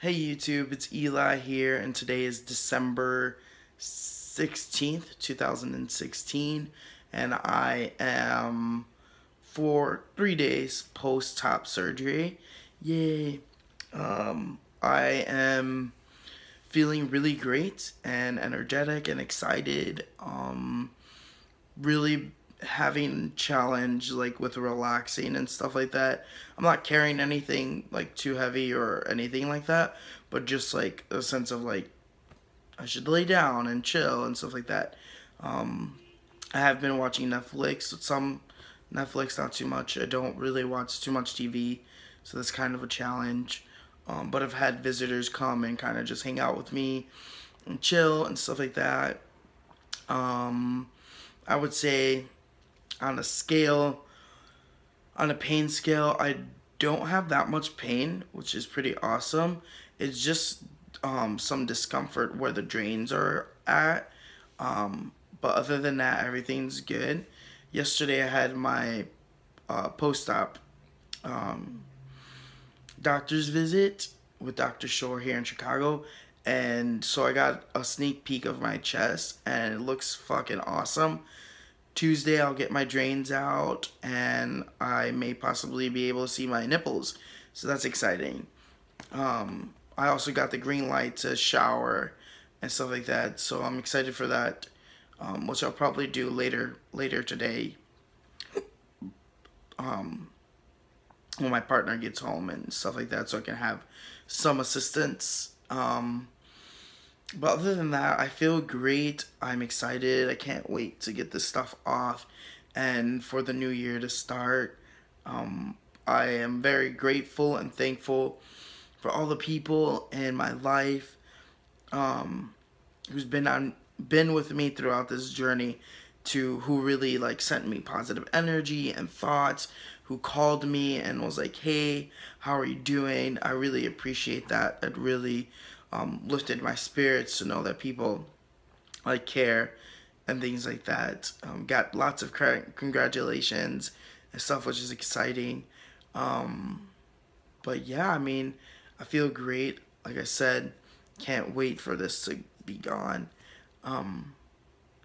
Hey YouTube, it's Eli here, and today is December 16th, 2016, and I am for three days post-top surgery. Yay! Um, I am feeling really great and energetic and excited. Um, really having challenge like with relaxing and stuff like that. I'm not carrying anything like too heavy or anything like that, but just like a sense of like I should lay down and chill and stuff like that. Um, I have been watching Netflix, some Netflix, not too much. I don't really watch too much TV, so that's kind of a challenge. Um, but I've had visitors come and kind of just hang out with me and chill and stuff like that. Um, I would say on a scale, on a pain scale, I don't have that much pain, which is pretty awesome. It's just um, some discomfort where the drains are at. Um, but other than that, everything's good. Yesterday, I had my uh, post-op um, doctor's visit with Dr. Shore here in Chicago. And so I got a sneak peek of my chest, and it looks fucking awesome. Tuesday I'll get my drains out and I may possibly be able to see my nipples. So that's exciting. Um, I also got the green light to shower and stuff like that. So I'm excited for that, um, which I'll probably do later later today. Um, when my partner gets home and stuff like that, so I can have some assistance. Um, but other than that, I feel great. I'm excited. I can't wait to get this stuff off and for the new year to start. Um, I am very grateful and thankful for all the people in my life um, who's been on been with me throughout this journey to who really like sent me positive energy and thoughts who called me and was like hey how are you doing i really appreciate that it really um, lifted my spirits to know that people like care and things like that. Um, got lots of congratulations and stuff, which is exciting. Um, but yeah, I mean, I feel great. Like I said, can't wait for this to be gone. Um,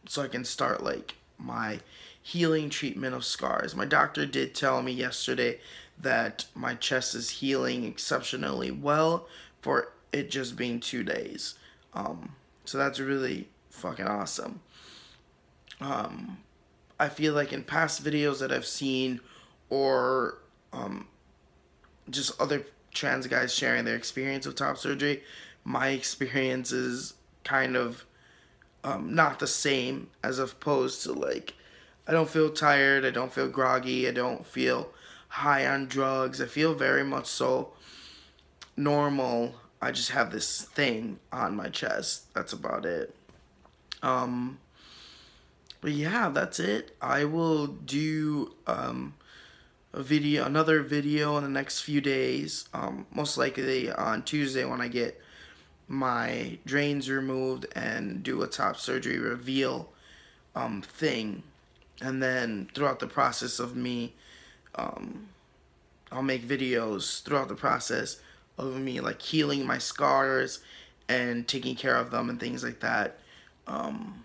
so I can start like my healing treatment of scars. My doctor did tell me yesterday that my chest is healing exceptionally well for it just being two days. Um, so that's really fucking awesome. Um, I feel like in past videos that I've seen or um, just other trans guys sharing their experience with top surgery, my experience is kind of um, not the same as opposed to like, I don't feel tired, I don't feel groggy, I don't feel high on drugs, I feel very much so normal I just have this thing on my chest. That's about it. Um, but yeah, that's it. I will do um, a video, another video in the next few days. Um, most likely on Tuesday when I get my drains removed and do a top surgery reveal um, thing. And then throughout the process of me, um, I'll make videos throughout the process of me like healing my scars and taking care of them and things like that. Um,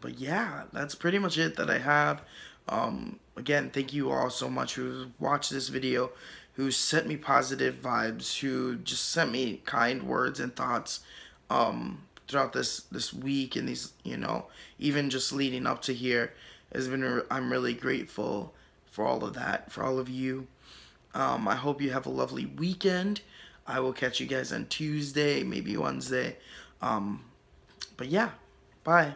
but yeah, that's pretty much it that I have. Um, again, thank you all so much who watched this video, who sent me positive vibes, who just sent me kind words and thoughts um, throughout this this week and these, you know, even just leading up to here has been. I'm really grateful for all of that, for all of you. Um, I hope you have a lovely weekend. I will catch you guys on Tuesday, maybe Wednesday. Um, but yeah, bye.